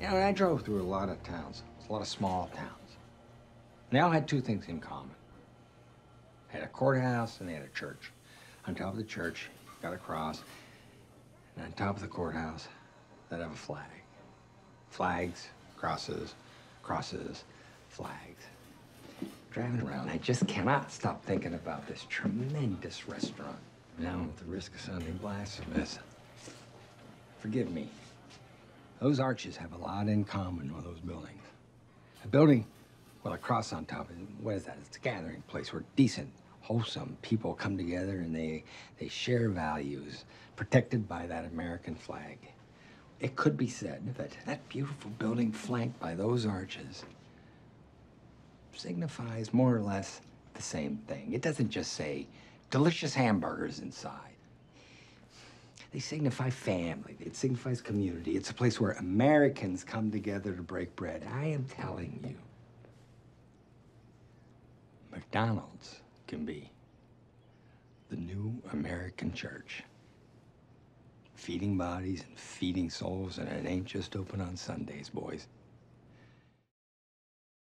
You know, I drove through a lot of towns, a lot of small towns. And they all had two things in common. They had a courthouse and they had a church. On top of the church, you got a cross. And on top of the courthouse, they'd have a flag. Flags, crosses, crosses, flags. Driving around, I just cannot stop thinking about this tremendous restaurant. Now, at the risk of sounding blasphemous, forgive me. Those arches have a lot in common with those buildings. A building with a cross on top, what is that? It's a gathering place where decent, wholesome people come together and they, they share values protected by that American flag. It could be said that that beautiful building flanked by those arches signifies more or less the same thing. It doesn't just say delicious hamburgers inside. They signify family. It signifies community. It's a place where Americans come together to break bread. I am telling you, McDonald's can be the new American church. Feeding bodies and feeding souls, and it ain't just open on Sundays, boys.